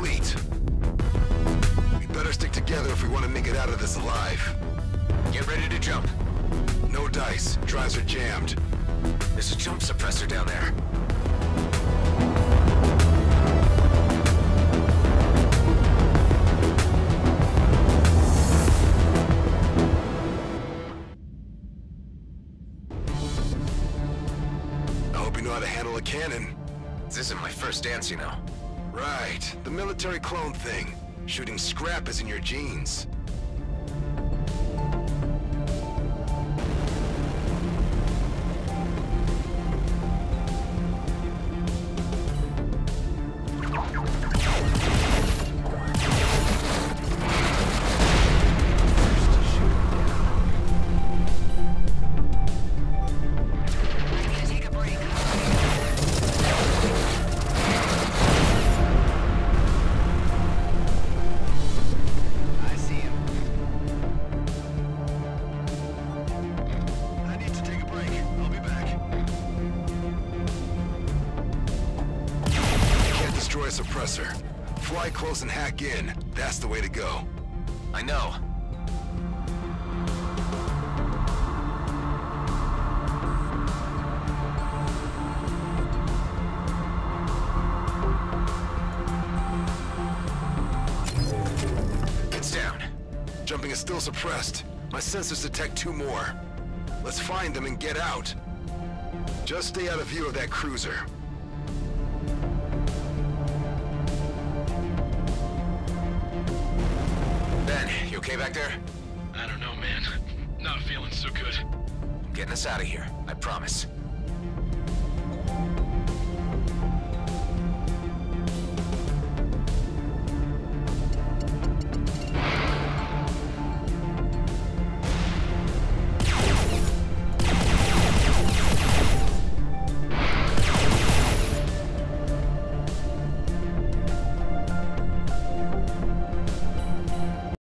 fleet. We better stick together if we want to make it out of this alive. Get ready to jump. No dice. Drives are jammed. There's a jump suppressor down there. I hope you know how to handle a cannon. This isn't my first dance, you know. Right. The military clone thing. Shooting scrap is in your genes. A suppressor. Fly close and hack in. That's the way to go. I know. It's down. Jumping is still suppressed. My sensors detect two more. Let's find them and get out. Just stay out of view of that cruiser. Ben, you okay back there? I don't know, man. Not feeling so good. I'm Getting us out of here. I promise.